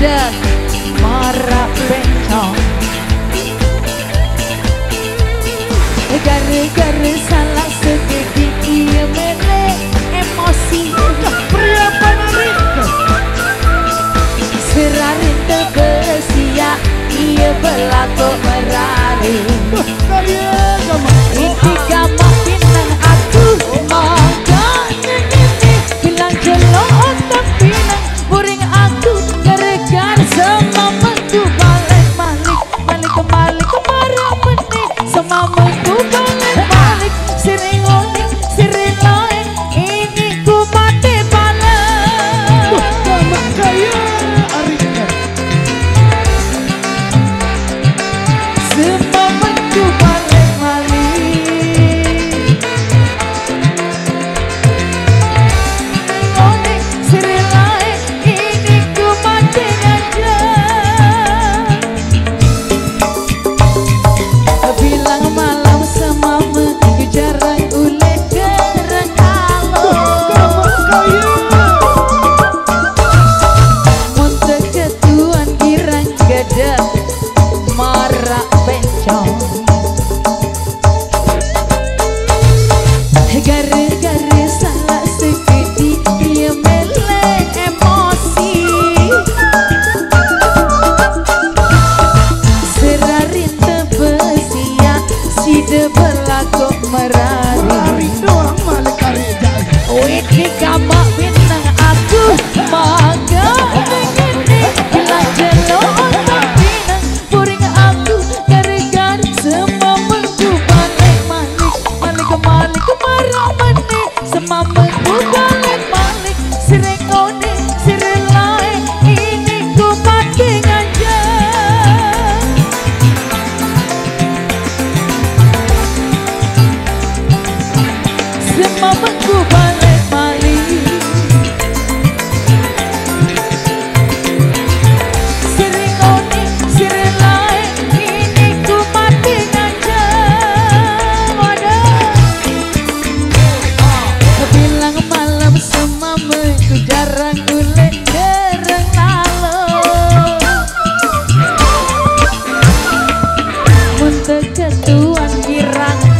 pedas marah bentong Gara-gara salah takut merah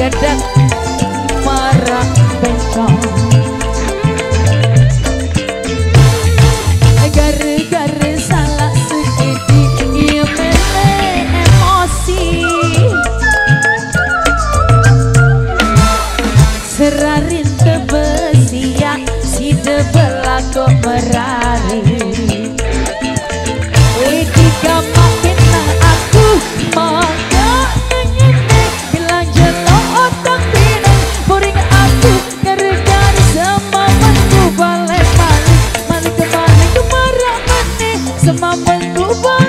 gedek marah bencong gara-gara salah segede iya emosi. Serarin tebesi ya si debelak merah. the.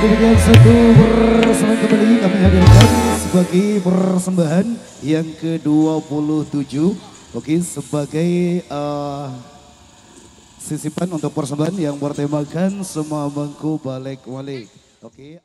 demikian satu persembahan kembali kami hadirkan sebagai persembahan yang ke-27. Oke, sebagai uh, sisipan untuk persembahan yang bertemakan semua bangku balik-walik. Oke.